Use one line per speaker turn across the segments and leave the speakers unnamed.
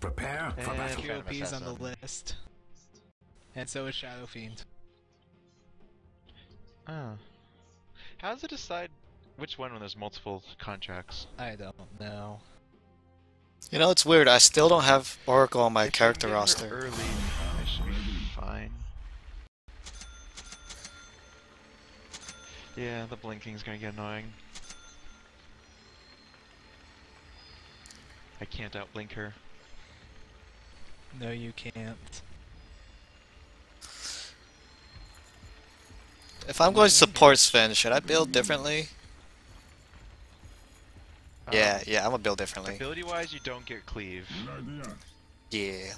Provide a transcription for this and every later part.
Prepare for
And
battle.
Phantom
QOP's on the list. And so is Shadow Fiend.
Oh. How does it decide which one when there's multiple contracts?
I don't know.
You know, it's weird. I still don't have Oracle on my
If
character
get
roster.
Early, I should be fine. Yeah, the blinking's gonna get annoying. I can't outblink her.
No, you can't.
If I'm going to support Sven, should I build differently? Yeah,
Um,
yeah, I'm gonna build differently.
Ability wise, you don't get cleave.
Yeah.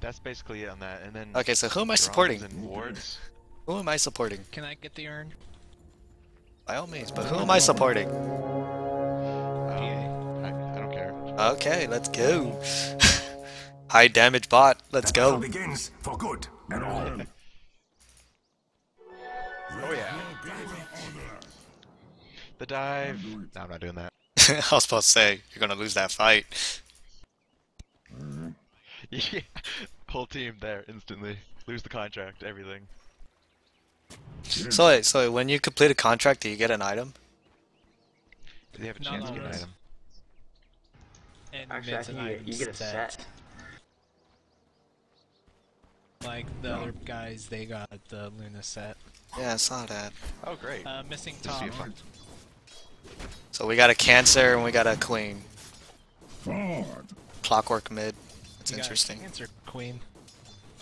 That's basically it on that. And then
Okay, so who am I supporting?
Wards.
Who am I supporting?
Can I get the urn?
By all means, but who am I supporting?
Um,
PA.
I, I don't care.
Okay, let's go. High damage bot, let's
The
go.
begins for good and all.
Oh yeah. The dive. No, I'm not doing that.
I was supposed to say, you're gonna lose that fight.
yeah. Whole team there instantly. Lose the contract, everything.
So wait, so wait, when you complete a contract, do you get an item?
Do they have a
Not
chance to get an item.
And
Actually, I think
and
you get, you get a set.
Like the other guys, they got the Luna set.
Yeah, I saw that.
Oh great.
Uh, missing
This will
top.
So we got a Lancer and we got a Queen.
Forward.
Clockwork mid. That's
You got
interesting.
Lancer Queen.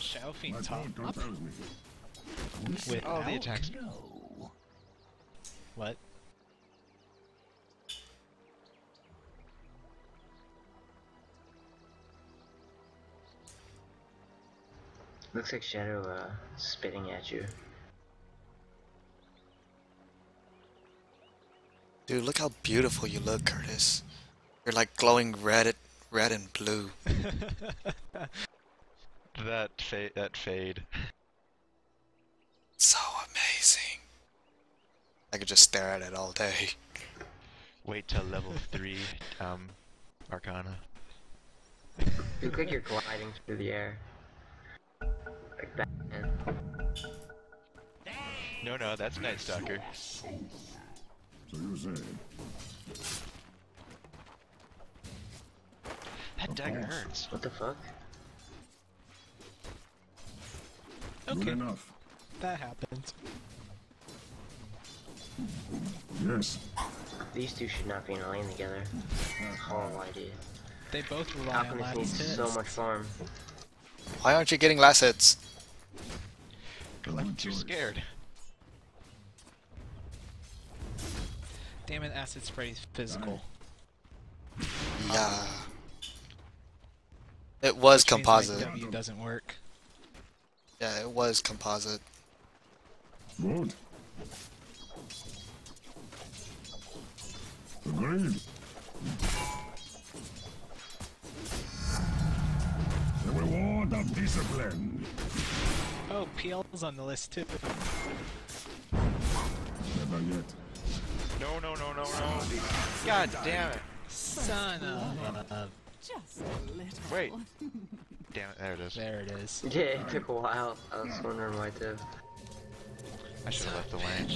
Shadow
My
Fiend top.
code compels me.
With
Oh, the attacks.
What?
Looks like Shadow uh, spitting at you.
Dude, look how beautiful you look, Curtis. You're like glowing red, red and blue.
That fade. That fade.
So amazing. I could just stare at it all day.
Wait till level three. Um, Arcana.
You look like you're gliding through the air. Like that. man.
No, no, that's Night Stalker.
So you say.
That dagger hurts.
What the fuck?
Good
Okay,
enough.
that happened.
Yes.
These two should not be in a lane together. Horrible idea.
They both rely on
Alchemist
last
needs
hits.
so much farm.
Why aren't you getting last hits?
Cause I'm too scared.
Damn it, acid spray's physical.
Yeah. Ah. It was
Which
composite.
W doesn't work.
Yeah, it was composite.
Good. Agreed. The reward of discipline.
Oh, PL's on the list too.
Never yet.
No, no, no, no, no. God damn it.
Son of a...
Just a little.
Wait. Damn it. There it is.
There it is.
Yeah, it took a while. I was wondering why too.
I should have left the lane.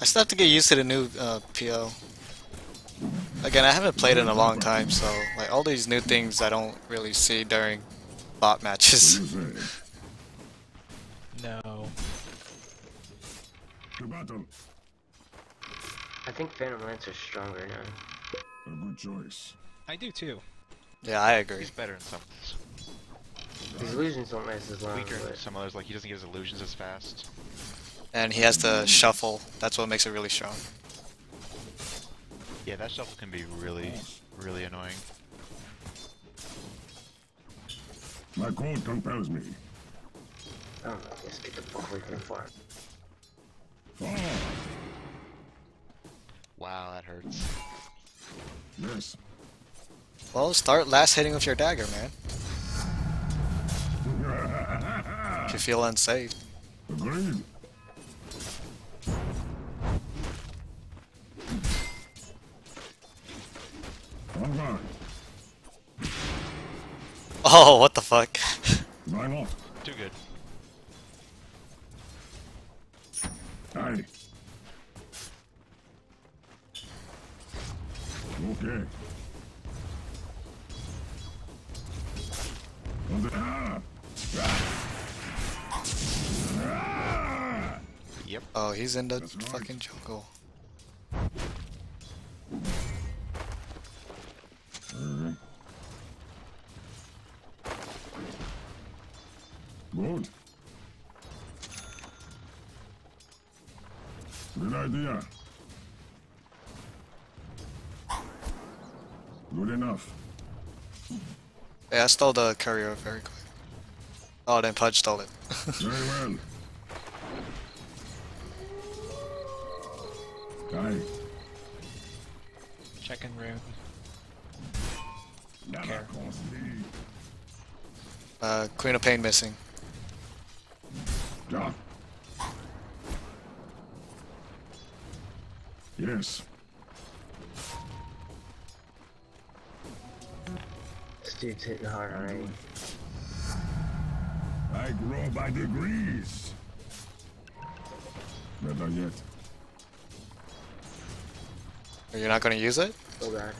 I still have to get used to the new uh, PO. Again, I haven't played in a long time, so like all these new things I don't really see during bot
So
matches.
No.
I think Phantom Lance are stronger now.
A good choice.
I do too.
yeah, I agree.
He's better in some.
His illusions don't last as long,
Weaker in
but
some others. Like he doesn't get his illusions as fast.
And he has to shuffle. That's what makes it really strong.
Yeah, that shuffle can be really, really annoying.
My code compels me.
I don't know. Just get the fuck away from the farm.
Wow, that hurts.
Yes.
Well, start last hitting with your dagger, man. If you feel unsafe.
Agreed.
Oh, what the fuck?
Why not?
Too good.
Aye. Okay. Ah. Ah.
Yep.
Oh, he's in the
That's right.
fucking jungle. Stole the courier very quick. Oh, then Pudge stole it.
Very well. Aye.
Checking room.
Never
Care.
uh, Queen of Pain missing.
Ja. Yes.
Dude's hitting hard already.
I grow by degrees. Better yet.
Are You're not gonna use it?
Oh god.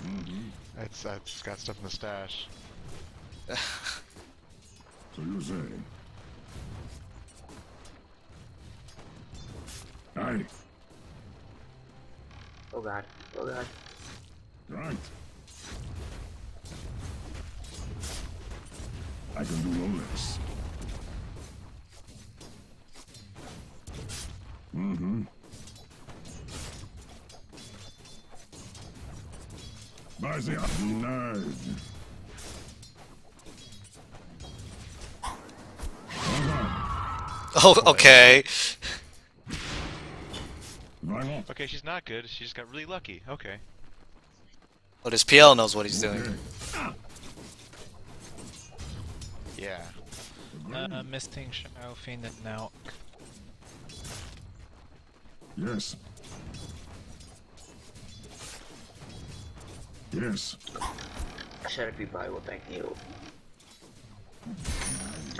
It's, uh, it's got stuff in the stash.
So you say. Aye.
Oh god. Oh god.
Right. I can do no less. Mm-hmm. By the denied.
Oh, okay.
Why not?
Okay, she's not good. She just got really lucky. Okay.
But his PL knows what he's doing.
Okay.
Yeah.
Uh, Misting Shadow Fiend and now.
Yes. Yes.
Shut up, you probably will thank you.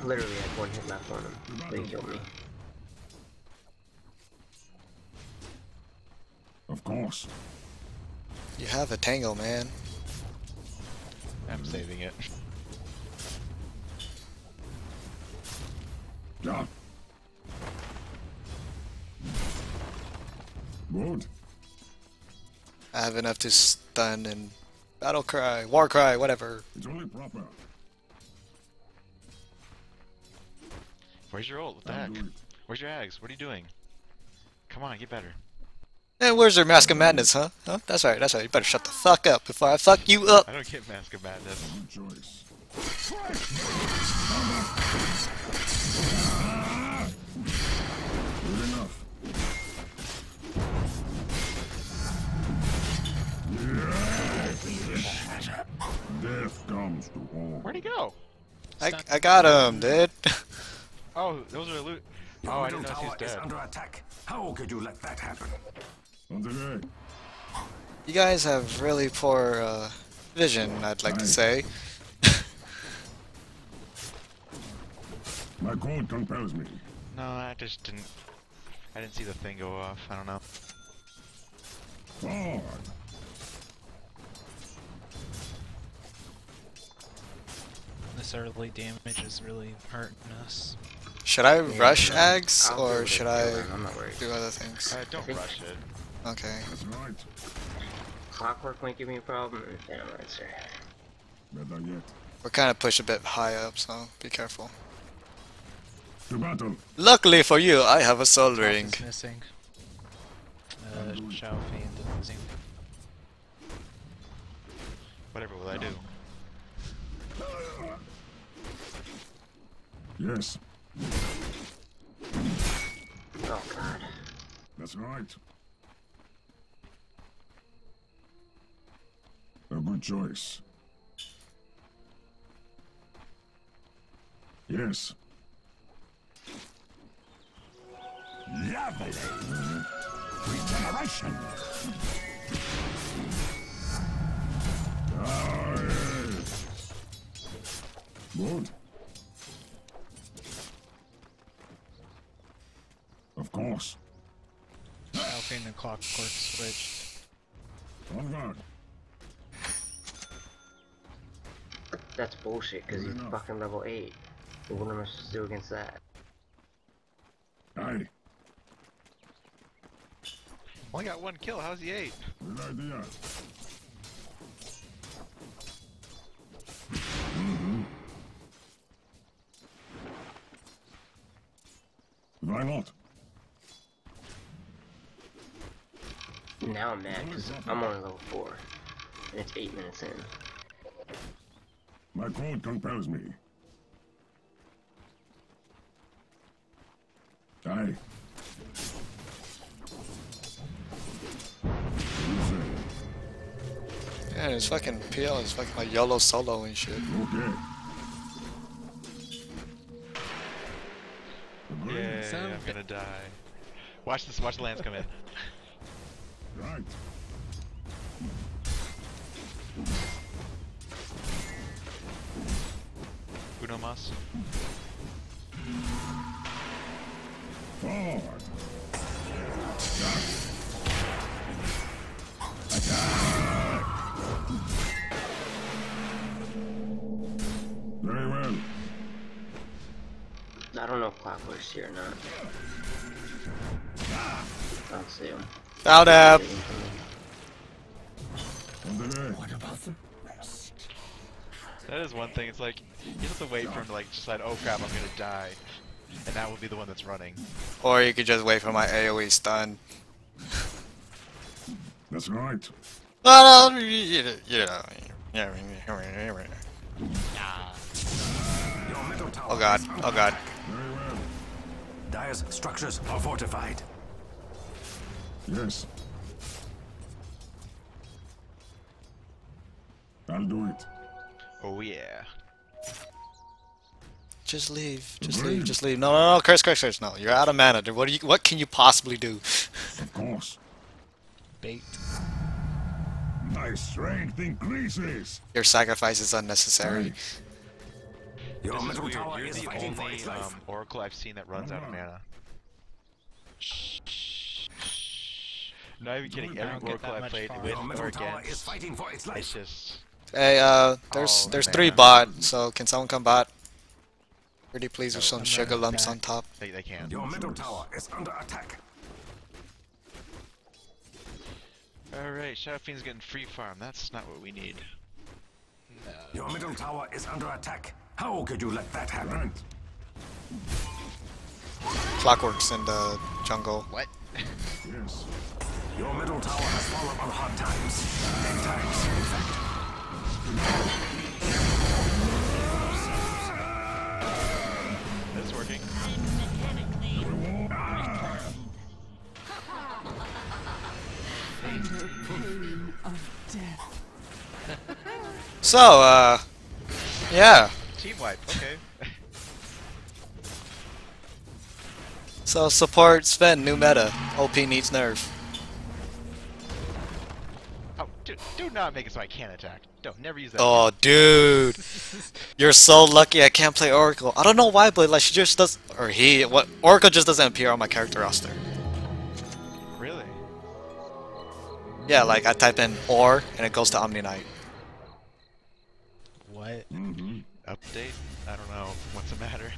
Literally I had one hit left on him. They killed me.
Of course.
You have a tango, man.
I'm saving it.
Good.
I have enough to stun and battle cry, war cry, whatever.
It's only proper.
Where's your ult? What the
I'll
heck? Where's your ags? What are you doing? Come on, get better.
And where's your mask of madness, huh? Huh? That's right, that's right. You better shut the fuck up before I fuck you up.
I don't get Mask of Madness.
Death comes to all.
Where'd he go?
I, I got him, dude.
Oh, those are loot. Oh, I didn't know
tower
he's
is
dead.
under attack. How could you let that happen?
On the.
You guys have really poor uh, vision, I'd like to say.
My code compels me.
No, I just didn't. I didn't see the thing go off. I don't know.
Forward.
This early damage is really hurting us.
Should I rush Ags
I'll
or should I
I'm not
do other things?
Uh, don't
think-
rush it.
Okay.
That's right.
Clockwork might give me a problem. Damn right, sir.
Yet.
We're kind of pushed a bit high up, so be careful.
To battle.
Luckily for you, I have a soul ring.
Is missing. Uh, Shadow Fiend losing.
Whatever will I do?
Yes.
Oh god.
That's right. A good choice. Yes.
Lovely. Regeneration.
Ah, yes. Good. Course.
Ah, Alpine and Clockwork switched.
On guard.
That's bullshit, because he's
Enough.
fucking level 8. So what am I supposed to do against that?
Aye.
Only got one kill. How's he eight?
Good idea. Mm-hmm. Why not?
Now I'm mad, because I'm only level 4. And it's 8 minutes in.
My code compels me. Aye. You say,
Yeah, it's fucking PL is fucking like YOLO solo and shit.
okay. Agreed.
Yeah, I'm gonna die. Watch this. Watch the lands come in.
Right.
Uno mas.
Forward. Very well.
I don't know if Clockwork's here or not. I don't see him.
Out app.
On.
What about the rest?
That is one thing. It's like you have to wait for him to like decide. Oh crap, I'm gonna die, and that will be the one that's running.
Or you could just wait for my AoE stun.
That's right.
Well, no, uh, you know, you know. Yeah.
Your middle tower
Oh god. Oh god.
attack.
Very well.
Dire's structures are fortified.
Yes. I'll do it.
Oh yeah.
Just leave. Just leave. Just leave. No, no, no. Curse, curse, curse. No, you're out of mana. What do you? What can you possibly do?
Of course.
Bait.
My strength increases.
Your sacrifice is unnecessary.
Your
This is weird. You're the only um, oracle I've seen that runs out of mana. Not even kidding.
I
Every
don't
oracle
that
I've played with
Your
or
middle is
against,
fighting for its
it's
life.
just
Hey, uh, there's
Oh,
there's
man.
three bot. So can someone come bot? Pretty please with some sugar lumps
back.
on top.
they, they can.
Your middle tower is under attack.
Alright, Shadow Fiend's getting free farm. That's not what we need.
Your middle tower is under attack. How could you let that happen?
Right.
Clockworks in the jungle.
What?
Yes.
Your middle tower has fallen on hard times. Bad times, in fact.
That's working.
So, uh, yeah.
Team wipe. Okay.
So support Sven, new meta. OP needs nerf.
Oh, do, do not make it so I can't attack. Don't never use that.
Oh, dude, you're so lucky I can't play Oracle. I don't know why, but like she just does, or he, what Oracle just doesn't appear on my character roster.
Really?
Yeah, like I type in or and it goes to Omniknight.
What?
Mm-hmm.
Update? I don't know. What's the matter?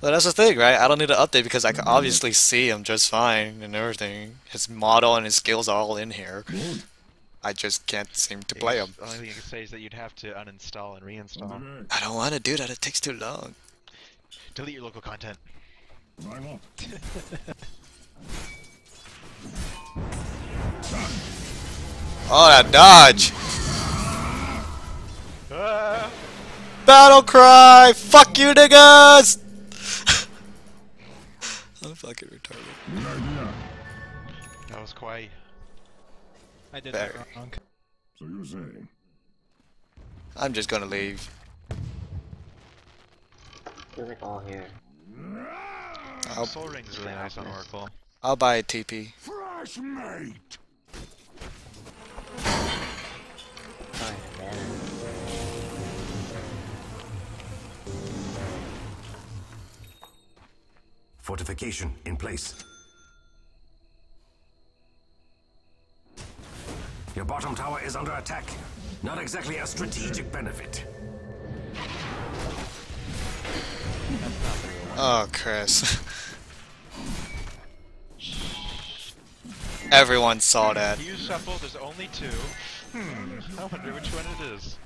Well, that's the thing, right? I don't need to update because I can obviously see him just fine and everything. His model and his skills are all in here.
Good.
I just can't seem to play them.
The only thing I can say is that you'd have to uninstall and reinstall.
the way.
I don't want to do that. It takes too long.
Delete your local content.
Why not?
Oh, that dodge!
Ah!
Battle cry! Fuck you, niggas! I'm fucking retarded.
Good idea.
That was quite.
I did
Very.
that wrong.
So you're saying?
I'm just gonna leave.
They're all here.
I'll,
Soul Ring's really nice on Oracle.
I'll buy a TP.
Fresh mate.
Fortification in place. Your bottom tower is under attack. Not exactly a strategic benefit.
Oh, Chris. Everyone saw that.
Use shuffle, there's only two. Hmm, I wonder which one it is.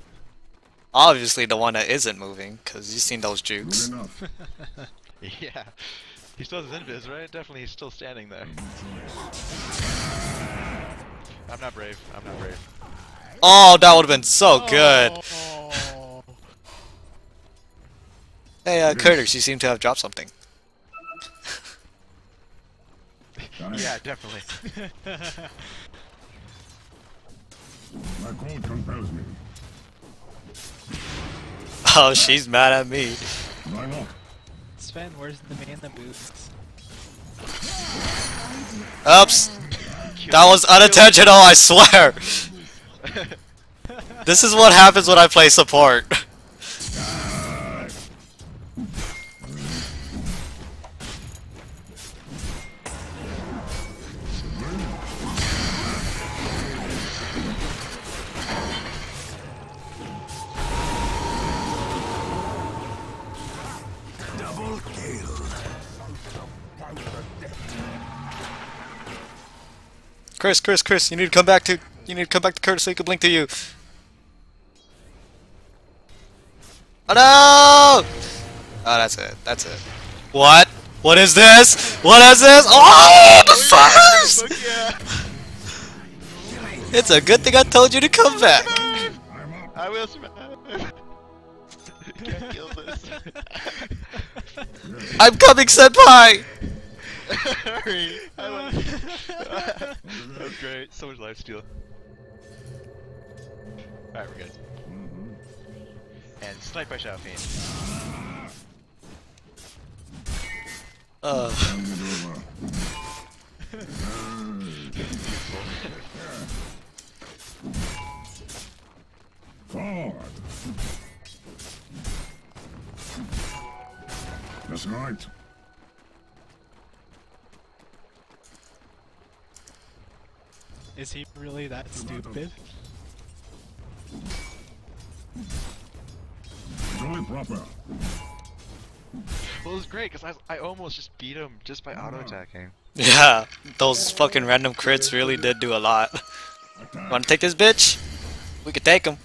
Obviously, the one that isn't moving, because you've seen those jukes.
Yeah. He still has his invis, right? Definitely he's still standing there. I'm not brave. I'm not brave.
Oh, that would have been so good.
Oh.
Hey, uh, Curtis, you seem to have dropped something.
Yeah, definitely.
My code compels me.
Oh, she's mad at me.
Why not?
Sven, where's the man that boosts?
Oops. That was unintentional, I swear. This is what happens when I play support. Chris, Chris, Chris, you need to come back to you need to come back to Curtis so he can blink to you. Oh no! Oh, that's it. That's it. What? What is this? What is this? Oh, the first! It's a good thing I told you to come back.
I will survive. Can't kill this.
I'm coming, senpai.
Hurry! I want- that was great. So much life steal. Alright, we're good. And snipe by Shadow Fiend.
Uh,
Hand it over. Forward. That's right.
Is he really that stupid?
It's only proper.
Well, it was great because I, I almost just beat him just by auto attacking.
yeah, those fucking random crits really did do a lot. Wanna take this bitch? We could take him.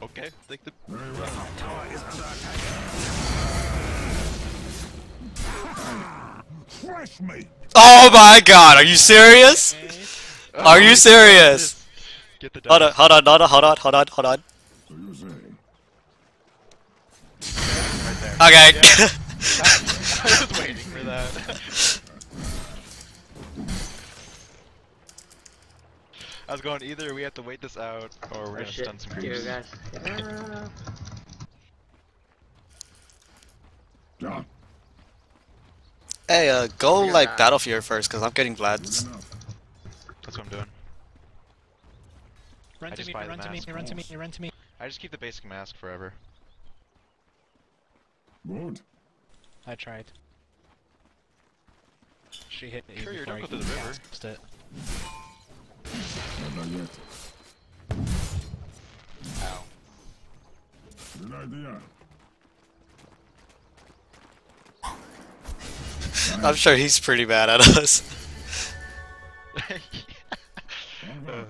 Okay, take the.
Very well.
Tower is under attack.
Fresh meat.
Oh my god, are you serious? Are you serious?
Get the
Hold on, hold on, hold on, hold on, hold on, hold on.
So you say.
Okay.
I was waiting for that. I was going either we have to wait this out or we're
Oh
gonna
shit.
stun some
Here,
creeps.
Yeah.
hey, uh, go like. Battlefield first, cause I'm getting
Good
Vlad's.
Enough.
That's what I'm doing.
Run to me, run to me, run to me, run to me.
I just keep the basic mask forever.
Good.
I tried. She hit me
Sure, you're
before
done
I
with the river.
cast it.
Not done yet.
Ow.
Good idea.
I'm sure he's pretty bad at us.
Over.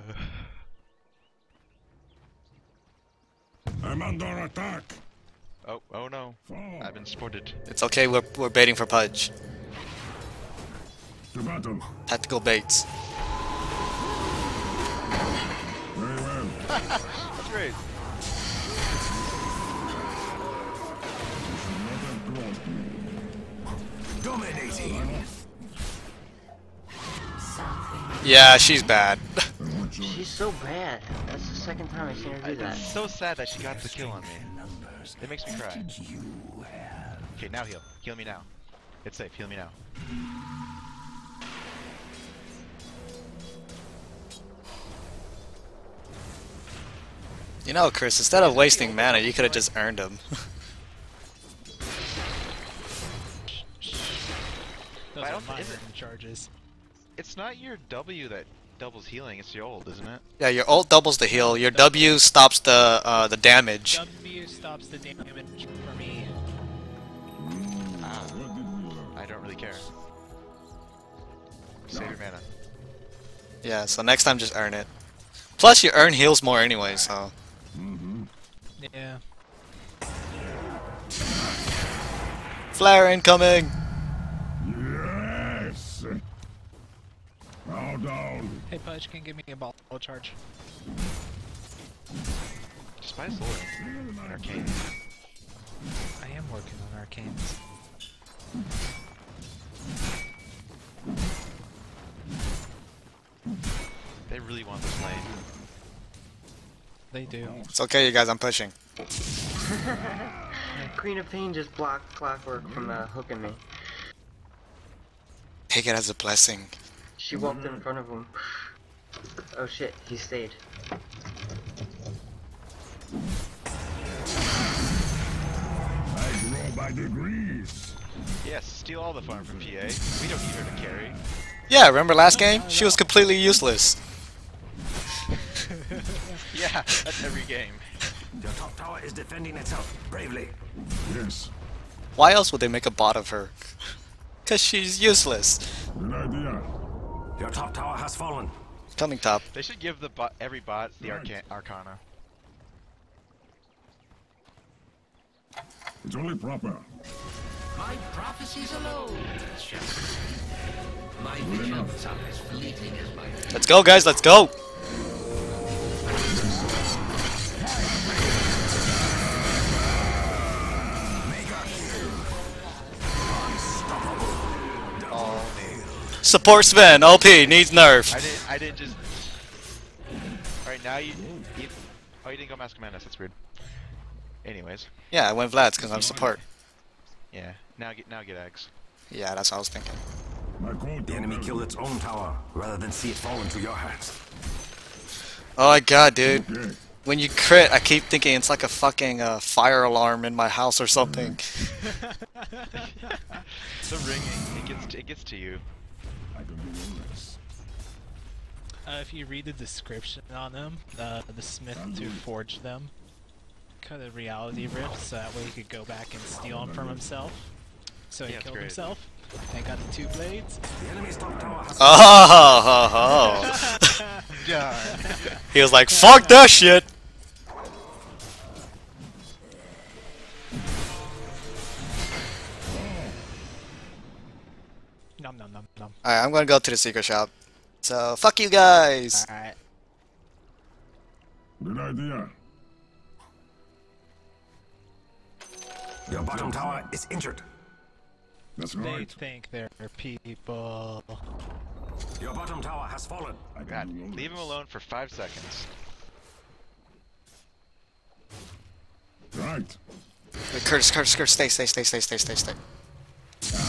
I'm under attack.
oh, oh no.
Forward.
I've been spotted.
It's okay, we're, we're baiting for Pudge.
To battle.
Tactical baits.
Very well.
That's great.
Should not have crossed me.
Dominating.
Yeah, she's bad.
And what choice?
She's so bad. That's the second time I've seen her
I,
do that.
it's so sad that she got the kill on me. It makes me cry. Okay, now heal. Heal me now. It's safe. Heal me now.
You know, Chris, instead of wasting mana, you could have just earned him.
minor
is it-
charges.
It's not your W that doubles healing, it's your old, isn't it?
Yeah, your ult doubles the heal. Your W stops the uh, the damage.
W stops the damage for me.
What did we learn?
I don't really care. Save your mana.
Yeah, so next time just earn it. Plus, you earn heals more anyway, so.
Yeah.
Flare incoming!
Yes! Bow down.
Hey, Pudge, can you give me a ball charge?
Just buy a sword. An arcane.
I am working on arcanes.
They really want this lane.
They do.
It's okay, you guys, I'm pushing.
Queen of Pain just blocked Clockwork from uh, hooking me.
Take it as a blessing.
She walked in mm-hmm. front of him. Oh shit, he stayed.
I grow by degrees.
Yes, steal all the farm from PA. We don't need her to carry.
Yeah, remember last game? She was completely useless.
Yeah, that's every game.
Your top tower is defending itself bravely.
Yes.
Why else would they make a bot of her? Cause she's useless.
Good idea.
Your top tower has fallen.
Coming top.
They should give the bot every bot the arca arcana.
It's only proper.
My prophecies alone. My visions are as fleeting as my
Let's go, guys, let's go! Support Sven, OP, needs nerf.
I didn't. I didn't just. All right, now you. you oh, you didn't go Mask Madness. That's weird. Anyways,
Yeah, I went Vlad's because I'm support.
yeah. Now get now get eggs.
Yeah, that's what I was thinking.
My code
The enemy killed its own tower rather than see it fall into your hands.
Oh my god, dude.
Okay.
When you crit, I keep thinking it's like a fucking uh, fire alarm in my house or something.
The ringing. It gets. It gets to you.
I can do all this.
Uh, if you read the description on them, uh, the smith to forge them, cut a reality rift so that way he could go back and steal them from himself. So he
Yeah,
killed
great.
himself and got the two blades.
The enemy's top tower has
Oh, ho, ho.
Darn.
he was like, fuck that shit!
Nom nom nom nom.
Alright, I'm gonna go to the secret shop. So, fuck you guys!
Alright.
Good idea.
Your bottom tower is injured.
That's
They
right.
think they're people.
Your bottom tower has fallen.
I can
God, leave him alone for five seconds.
Right.
Wait, Curtis, Curtis, Curtis, stay, stay, stay, stay, stay, stay, stay.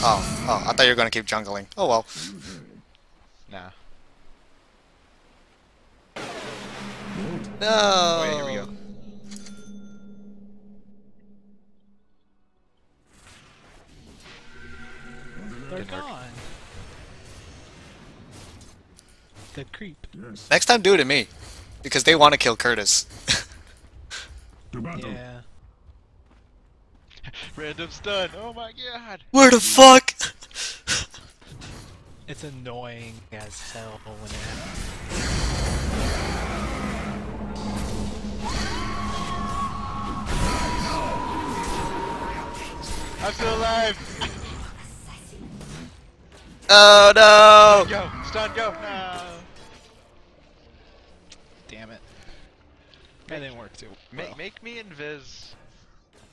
Oh, oh, I thought you were gonna keep jungling. Oh well.
Nah.
No!
Oh yeah, here we go.
They're
Didn't work.
gone. The creep.
Next time, do it to me. Because they want to kill Curtis.
Yeah.
Random stun. Oh my god.
Where the fuck?
It's annoying as hell when it happens.
I'm still alive.
Oh no!
Go. Stun. Go. No.
Damn it. That didn't work too
Make make me invis.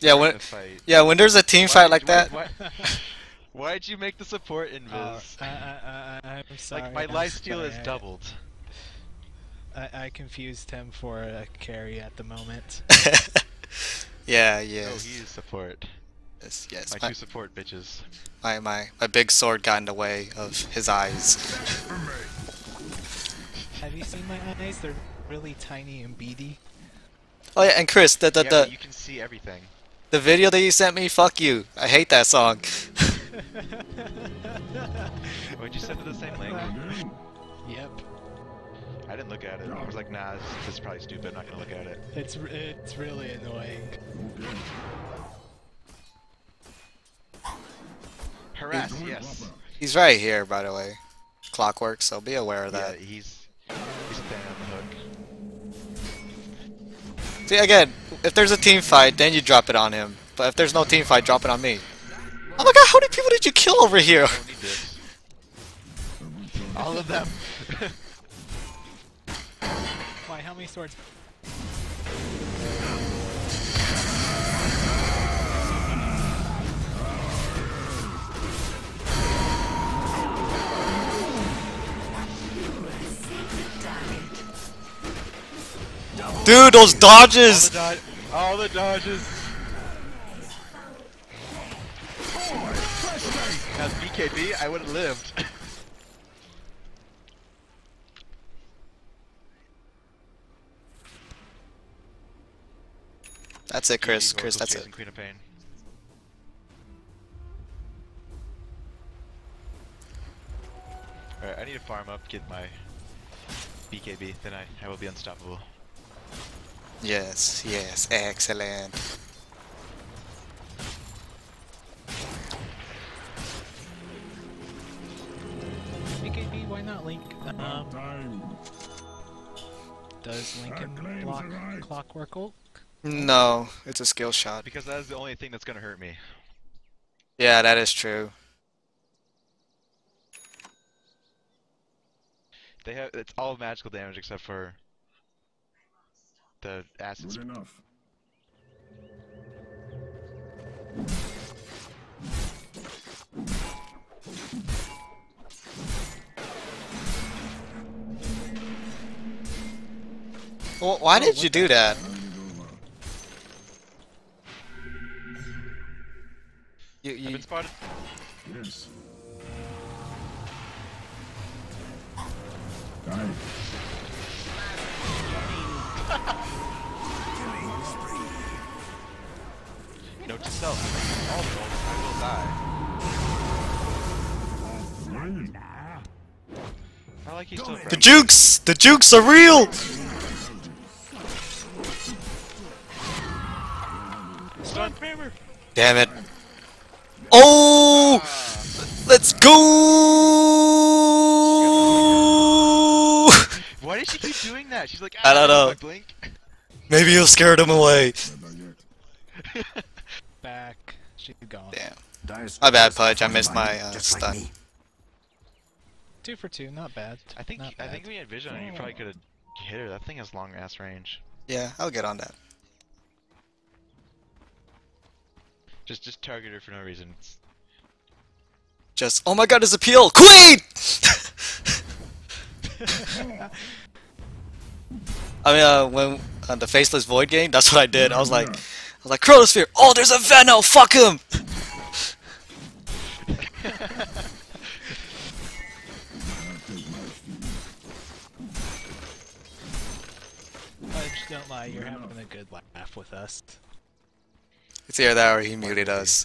Yeah, when
the fight.
yeah when there's a team
Why-
fight like
why-
that.
Why, why'd you make the support
Uh,
invis?
I, I, I, I'm sorry.
like my
I'm
life steal is doubled.
I, I confused him for a carry at the moment.
yeah,
Oh,
yes,
he is support.
yes, yes.
My
My,
two support bitches.
my my my big sword got in the way of his eyes.
Have you seen my eyes? They're really tiny and beady.
Oh yeah, and Chris, the the
yeah,
the,
you can see everything.
The video that you sent me, fuck you. I hate that song.
Would you send it the same link?
Yep.
I didn't look at it. I was like, nah, this, this is probably stupid. I'm not gonna look at it.
It's it's really annoying.
Harass,
Going
yes.
He's right here, by the way. Clockwork, so be aware of
Yeah,
that.
he's he's standing
See, again, if there's a team fight, then you drop it on him. But if there's no team fight, drop it on me. Oh my god, how many people did you kill over here?
I don't need this. All of them.
Why? How many swords?
Dude, those dodges!
All the, dod all the dodges. As BKB, I would have lived.
That's it, Chris. Chris, that's it.
Queen of Pain. Alright, I need to farm up, get my BKB, then I, I will be unstoppable.
Yes, yes, excellent.
BKB, why not Link? Um,
Time.
does Linken's
That
block
right.
Clockwork Ult?
No, it's a skill shot.
Because that is the only thing that's gonna hurt me.
Yeah, that is true.
They have it's all magical damage except for the acid
Good enough.
Well, why did you do that?
Hand.
You,
I've
you,
been spotted.
Yes. Die.
Note to self, if I use all the I will die. I like he's still
the jukes! The jukes are real!
Stun favor!
Damn it. Oh! Let's go!
Keep doing that? She's like,
I don't
"Ah,
know."
Blink.
Maybe you scared him away.
Back. She's gone.
Damn.
Dire's
My bad,
structures
Pudge. I missed my, uh,
just like
stun.
Two for two, not bad.
I think
not
I think we had vision on you. You probably could have hit her. That thing has long ass range.
Yeah, I'll get on that.
Just just target her for no reason. It's-
Just, oh my god, his appeal! Queen! I mean, uh, when on the Faceless Void game, that's what I did. I was like, I was like, Chronosphere. Oh, there's a Veno. Fuck him.
Pudge, don't lie, you're having a good laugh with us.
It's either that or he muted us.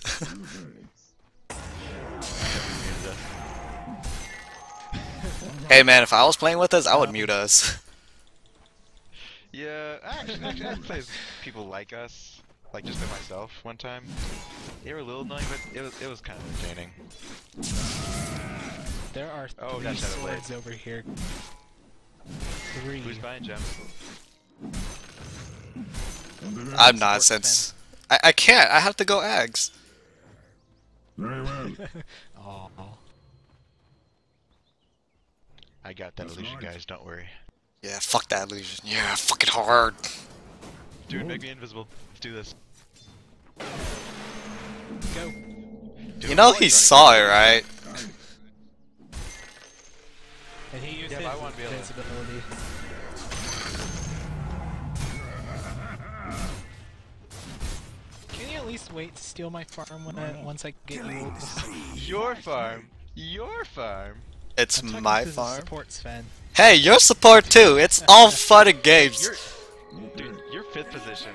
hey man, if I was playing with us, I would mute us.
Yeah, actually, actually, I'd say people like us, like just like myself. One time, they were a little annoying, but it was it was kind of entertaining.
There are
Oh,
three
that's Shadow Blade.
swords over here. Three.
Who's buying gems?
I'm not since I, I can't. I have to go eggs.
Very well.
Aw.
I got that
That's
illusion,
right.
guys. Don't worry.
Yeah, fuck that illusion. Yeah, fuck it hard.
Dude, make me invisible. Let's do this.
Go.
Dude,
You know he saw it, right?
And he used
Yeah,
his
I wanna be
invincibility. Can you at least wait to steal my farm when I, once I get you?
Your farm. Your farm.
It's
I'm
my
to
farm.
Support Sven.
Hey, your support too. It's all fun and games.
You're, dude, you're fifth position.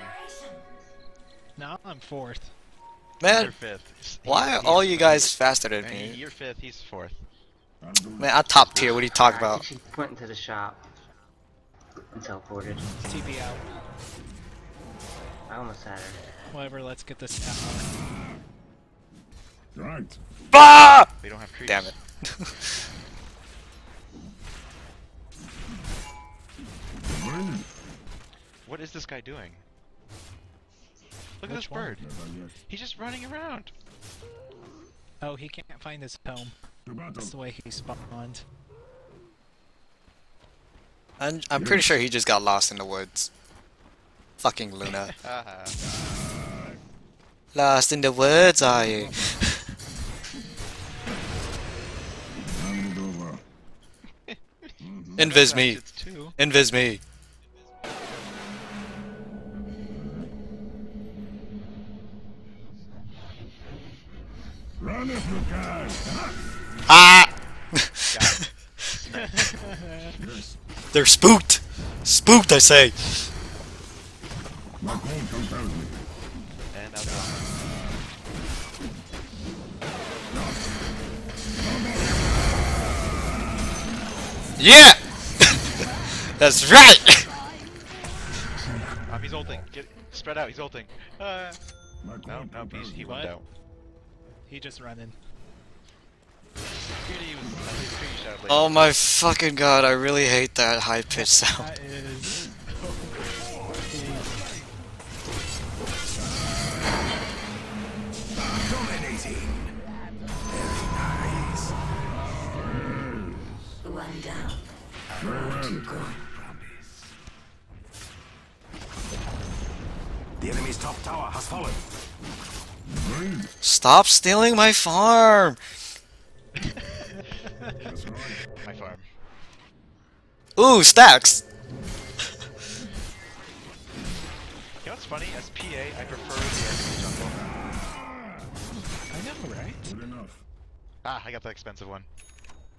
No, I'm fourth.
Man,
You're fifth.
Why are all you guys faster than me?
You're fifth. He's fourth.
Man, I'm top tier. What are you talking about?
think went into the shop and teleported.
TP out.
I almost had her.
Whatever, let's get this down.
it. Right.
Ah! We don't have creeps.
Damn it.
What is this guy doing? Look at this bird. He's just running around.
Oh, he can't find his home. That's the way he spawned.
I'm, I'm pretty sure he just got lost in the woods. Fucking Luna.
Haha.
lost in the woods, are you?
Hand it.
Invis me.
It's.
Invis me. They're spooked! Spooked, I say!
My code compels me.
And now go.
Yeah! That's right!
Um, he's ulting. Get spread out. He's ulting. Uh,
My
no, no, he's, he went out.
He just ran
Figured
Oh my fucking god, I really hate that high pitched sound.
That is.
Dominating. Very nice.
One down.
Very well.
The enemy's top tower has fallen.
Stop stealing my farm!
That's right.
My farm.
Ooh, stacks!
You know what's funny? As PA, I prefer the enemy jungle.
I know, right?
Good enough.
Ah, I got the expensive one.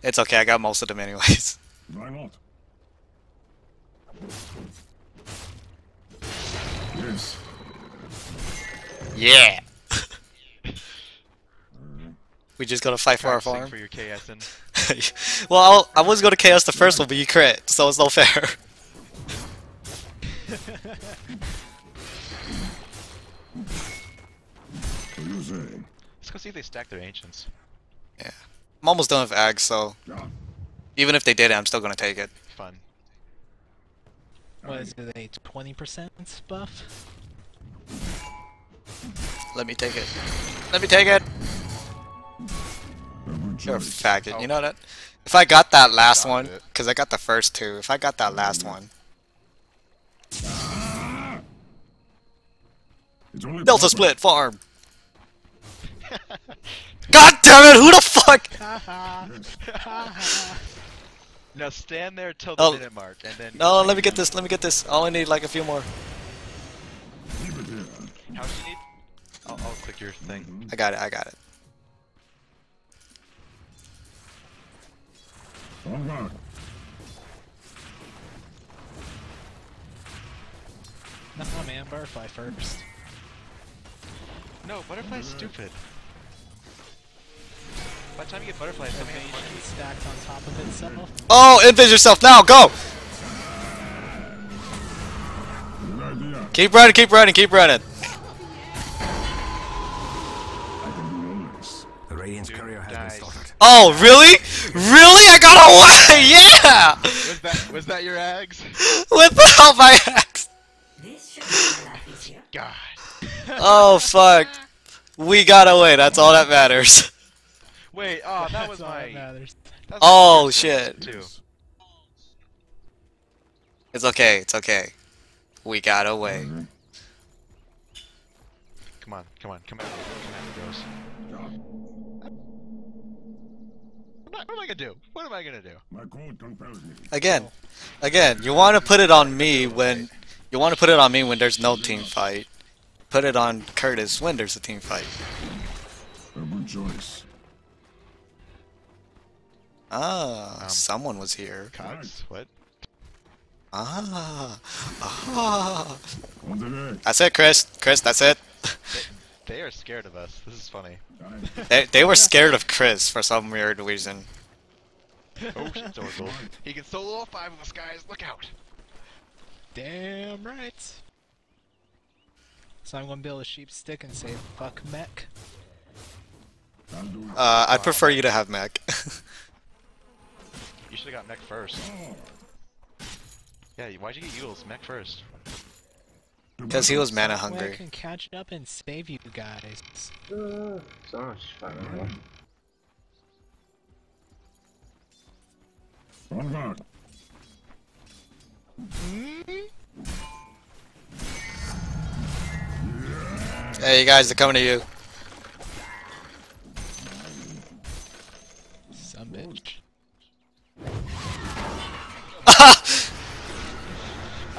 It's okay, I got most of them anyways.
Why not? Yes.
Yeah! We just gotta fight for our farm.
for your KS and
well, I'll, I was gonna chaos the first one, but you crit, so it's no fair.
What do you say?
let's go see if they stack their ancients.
yeah. I'm almost done with Ag, so even if they did it, I'm still gonna take it.
Fun.
What is it, a 20% buff?
Let me take it. Let me take it!
A good
You're a
choice.
faggot, you oh. know that? If I got that last
Stop
one, because I got the first two, if I got that last one, Delta
proper.
Split Farm! God damn it, who the fuck?
Now stand there till the
Oh.
minute mark, and then.
Oh, no, let me get this, let me get this. I only need like a few more.
Keep it here.
How much do you need? I'll, I'll click your thing.
I got it, I got it.
Au revoir.
No, man, butterfly first.
No, butterfly's stupid. By the time you get butterfly, it's coming out
stacked on top of itself.
Oh, invis yourself now, go!
Good idea.
Keep running, keep running, keep running. Oh, really? Really? I got away! Yeah!
Was that was that your ags?
With the help my axe.
This should make your life easier.
God.
Oh, fuck. We got away, that's all that matters.
Wait, oh, that was
That's all that
my.
matters.
that's
Oh, shit.
Too.
It's okay, it's okay. We got away.
Come on, come on, come on, come on, What am, I, what am I gonna do? What am I gonna do?
My code compels me.
Again, again, you want to put it on me when you want to put it on me when there's no team fight. Put it on Curtis when there's a team fight.
A good choice.
Ah,
Um,
someone was here.
Cogs? What?
Ah, ah.
On the way.
That's it, Chris. Chris, that's it.
They are scared of us. This is funny.
They, they were scared of Chris for some weird reason.
Oh shit, Zorkel. He can solo all five of us, guys. Look out.
Damn right. So I'm gonna build a sheep stick and say fuck mech.
I'll do it.
Uh, I'd prefer you to have mech.
You should have got mech first. Yeah, why'd you get Eagles? Mech first.
Because he was mana
hungry. I can catch up and save you guys.
Uh, so much fun.
On guard.
Hey, you guys, they're coming to you.
Some bitch.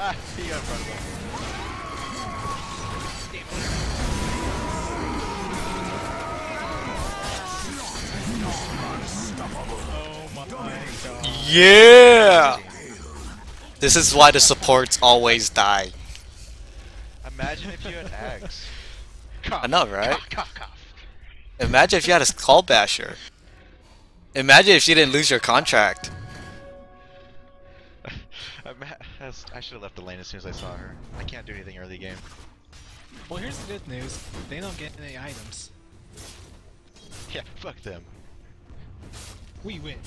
Ah, he got in front of him.
My god.
Yeah! This is why the supports always die.
Imagine if you had Ags.
I know, right?
Cough, cough, cough.
Imagine if you had a Skull Basher. Imagine if you didn't lose your contract.
I should have left the lane as soon as I saw her. I can't do anything early game.
Well, here's the good news. They don't get any items.
Yeah, fuck them.
We win.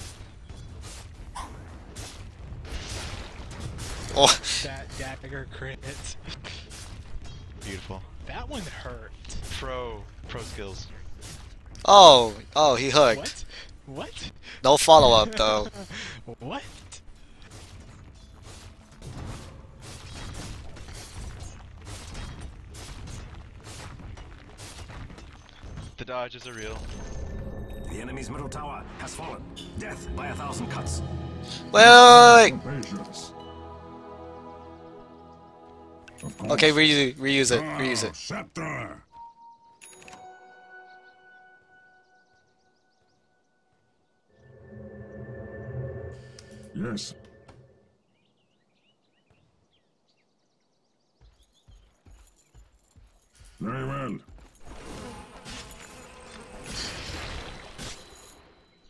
Oh,
That dagger crit.
Beautiful.
that one hurt.
Pro, pro skills.
oh, oh, he hooked.
What? What?
No follow up though.
What?
The dodges are real.
The enemy's middle tower has fallen. Death by a thousand cuts.
Wait, wait, wait,
Patience. Of course.
Okay, reuse, reuse it,
Ah,
reuse it.
Scepter. Yes. Very well.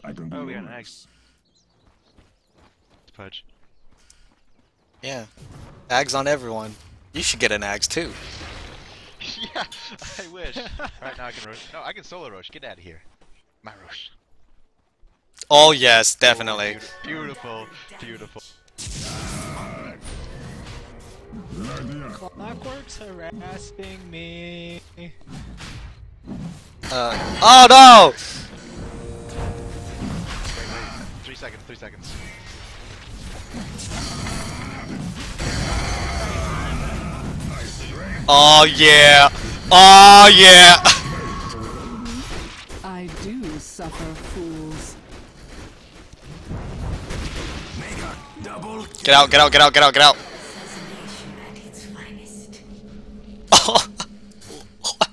I can do
Oh, we got an
all
egg.
this.
Pudge.
Yeah. Ags on everyone. You should get an Ags too.
yeah, I wish. right now I can Rosh. No, I can solo Rosh. Get out of here. My Rosh.
Oh yes, definitely.
Beautiful, beautiful.
Clockwork's harassing me.
Uh, oh no!
Three seconds, three seconds.
Oh yeah! Oh yeah!
I do suffer fools.
Get out! Get out! Get out! Get out! Get out! Oh, what?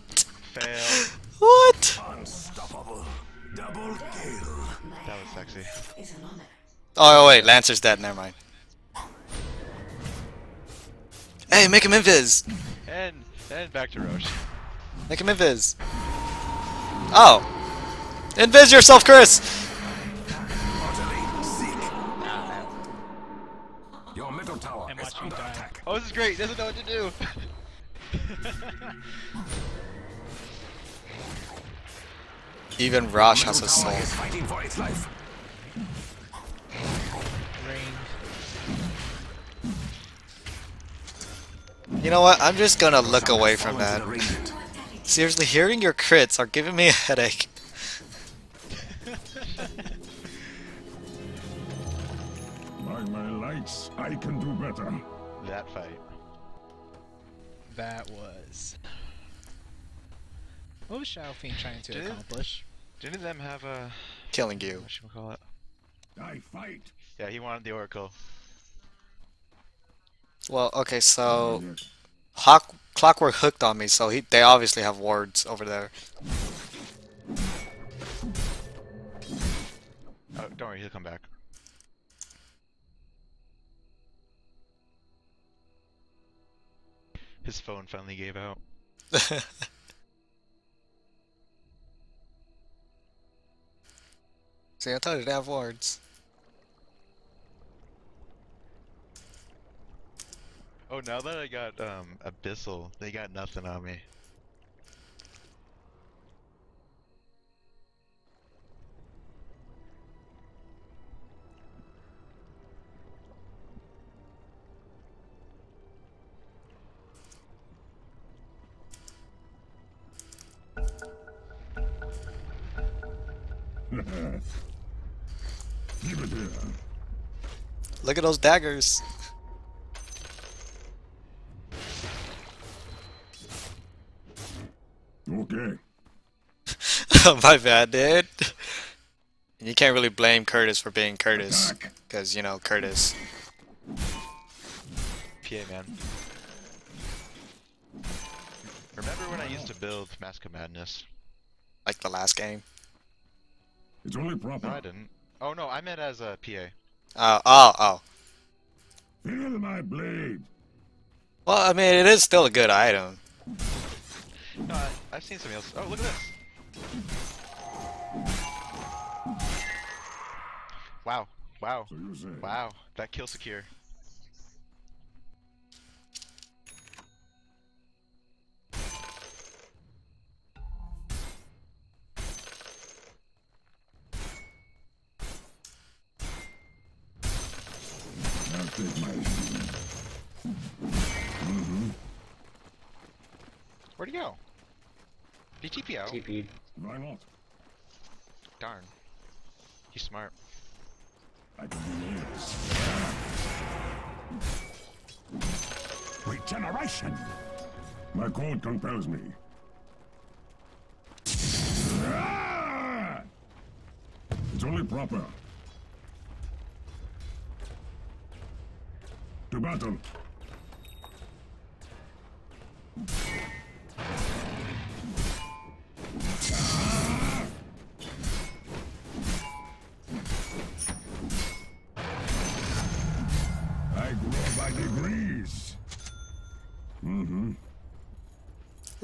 Fail.
What?
Unstoppable. Double kill.
That was sexy.
Oh wait, Lancer's dead. Never mind. Hey, make him invis.
And and back to Rosh.
Make him invis. Oh, invis yourself, Chris.
Your middle tower
And
is
watch you
under
die.
attack.
Oh, this is great. He doesn't know what to do.
Even Rosh has a soul. You know what? I'm just gonna look away from that.
to the radiant.
Seriously, hearing your crits are giving me a headache.
By my lights, I can do better.
that fight.
That was. What was Shadow Fiend trying to
Did it?
accomplish?
Did any of them have a
Killing you.
what should we call it?
I fight.
Yeah, he wanted the Oracle.
Well, okay, so oh, Hawk, Clockwork hooked on me, so he, they obviously have wards over there.
Oh, don't worry, he'll come back. His phone finally gave out.
See, I told you to have wards.
Oh, now that I got um Abyssal, they got nothing on me.
Keep it here.
Look at those daggers.
Okay.
My bad, dude. You can't really blame Curtis for being Curtis. Because, you know, Curtis.
PA man. Remember when I used to build Mask of Madness?
Like the last game.
It's only proper.
No, I didn't. Oh no, I meant as a PA.
Oh, oh, oh.
Feel my blade.
Well, I mean, it is still a good item.
No, I, I've seen something else. Oh, look at this. Wow, wow,
So
wow. That kill secure.
My
Where'd he go? Did he TP out?
TP'd.
Why not?
Darn. He's smart.
I can do this. Regeneration. My code compels me. Ah! It's only proper. To battle.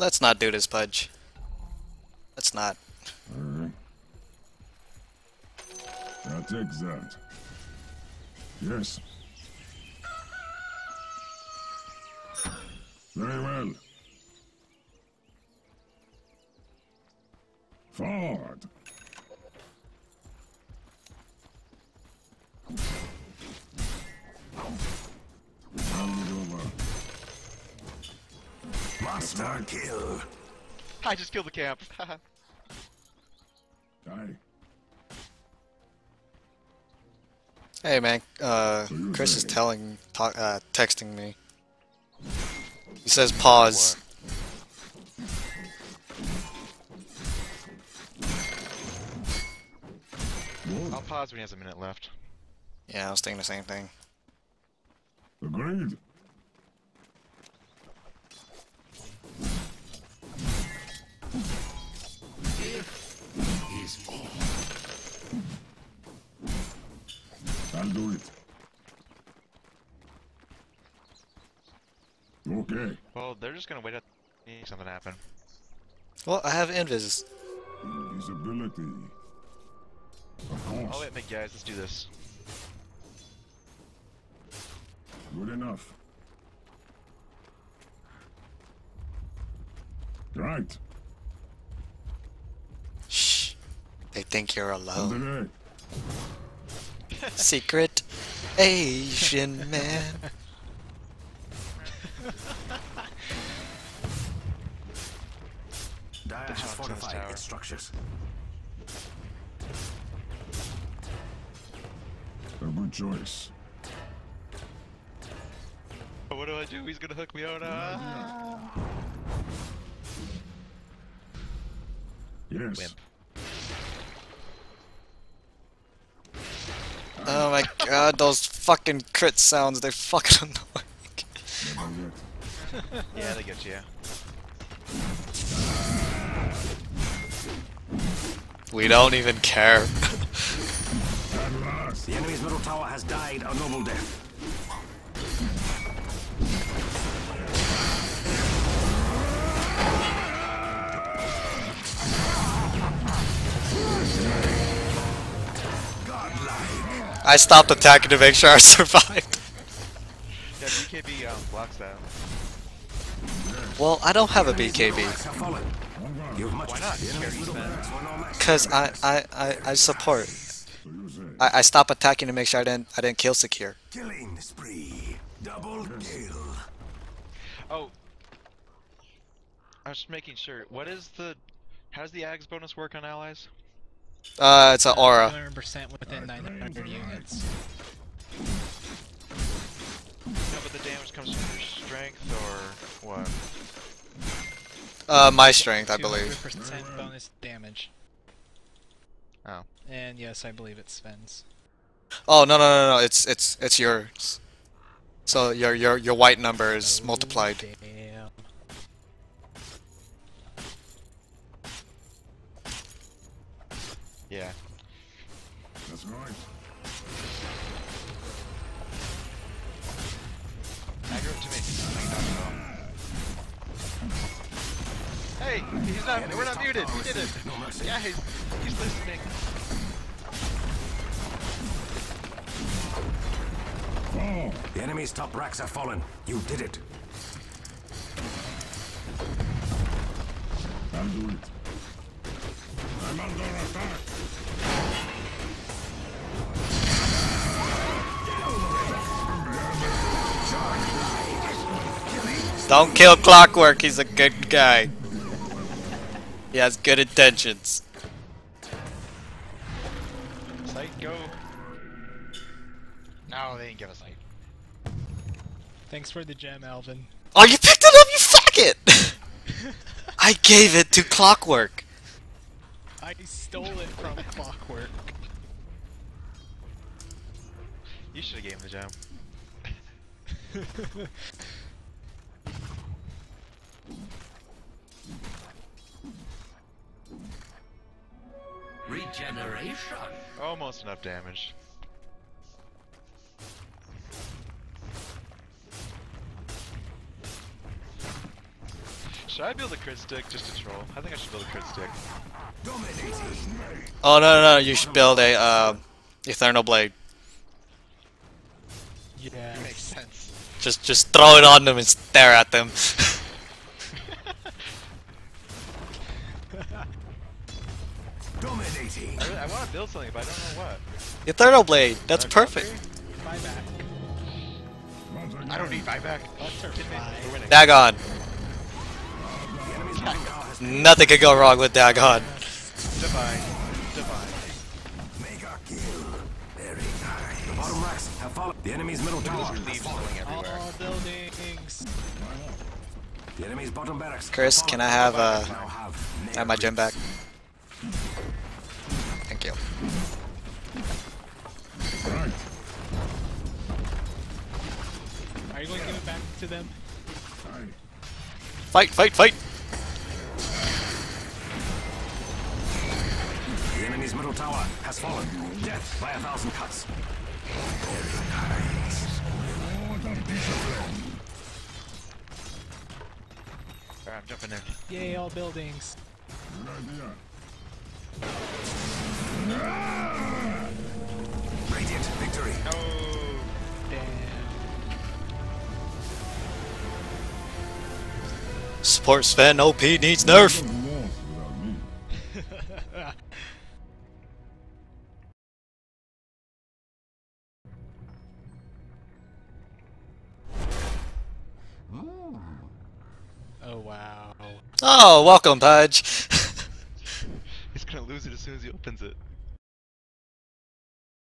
Let's not do this, Pudge. Let's not.
Alright. I'll take that. Yes. Very well. Forward.
Monster kill.
I just killed the camp.
Die.
Hey, man. Uh, Chris is telling, talk, uh, texting me. He says pause.
I'll pause when he has a minute left.
Yeah, I was thinking the same thing.
Agreed. I'll do it. Okay.
Well, they're just gonna wait up. Something happen.
Well, I have invis.
Invisibility. Of course.
Oh wait, big guys, let's do this.
Good enough. Right.
Shh. They think you're alone. Secret Asian man.
Dire has
this
fortified
tower.
its structures.
A good choice.
Oh, what do I do? He's gonna hook me. Oh uh, no!
Yes.
Wimp.
Oh my god, those fucking crit sounds, they're fucking annoying.
Never.
Yeah, they get you.
We don't even care.
The enemy's middle tower has died a noble death.
I stopped attacking to make sure I survived.
Yeah, BKB um, blocks that.
Well, I don't have a BKB.
middle barracks have fallen. You've much
Why not?
The enemy's
Carry
middle
spend.
barracks were no match.
Cause I I, I, I support. I, I stopped attacking to make sure I didn't I didn't kill secure.
Killing spree. Double kill.
Oh. I was just making sure. What is the... How does the Ags bonus work on allies?
Uh, it's an aura.
100% within 900 units.
No, but the damage comes from your strength or what?
Uh, my strength, I believe.
200% bonus damage.
Oh.
And yes, I believe it Sven's.
Oh no no no no! It's it's it's yours. So your your your white number is
Oh,
multiplied.
Damn.
Yeah.
That's right.
Aggro to me. Hey, he's not. We're not muted. He did it.
No mercy.
Yeah, he's, he's listening.
Oh.
The enemy's top racks have fallen. You did it.
I'll do it. I'm under attack.
Don't kill Clockwork. He's a good guy. He has good intentions.
Sight, go. No, they didn't give a sight.
Thanks for the gem, Alvin.
Oh, you picked it up, you faggot! I gave it to Clockwork.
I stole it from Clockwork.
You should have gave him the gem.
Regeneration.
Almost enough damage. Should I build a crit stick just to troll? I think I should build a crit stick.
Oh no no no! You should build a uh, Ethereal Blade.
Yeah.
Makes sense.
Just just throw it on them and stare at them.
Dominating.
I, really, I want to build something, but I don't know what.
Ethereal Blade. That's perfect.
Buyback.
I don't need buyback.
Bucks are
Kidding me?
fine.
We're winning.
Dagon.
The enemy's middle tower has
Nothing could go wrong with Dagon.
Divine. Divine.
Mega kill. Very nice. The bottom racks have fallen. The enemy's middle tower
There's leaves falling everywhere.
All buildings.
The enemy's bottom barracks.
Chris, can. I have uh,
Now have
my gem back?
To give it back to them?
Aye.
Fight fight fight!
The enemy's middle tower has fallen. Death by a thousand cuts. Very nice.
What.
Alright, I'm jumping in.
Yay, all buildings.
Good idea.
Radiant victory.
Oh,
Support Sven OP needs nerf.
Lost without me.
Oh wow.
Oh, welcome, Pudge.
he's gonna lose it as soon as he opens it.